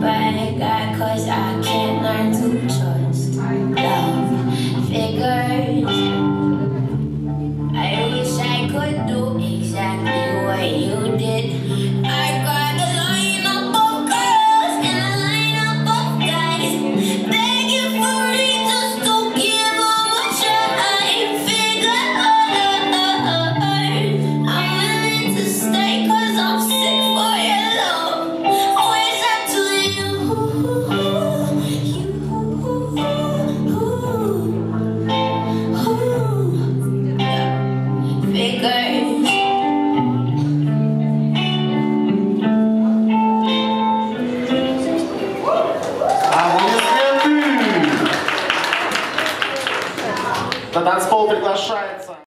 by God, cause I can't learn to trust. На танцпол приглашается.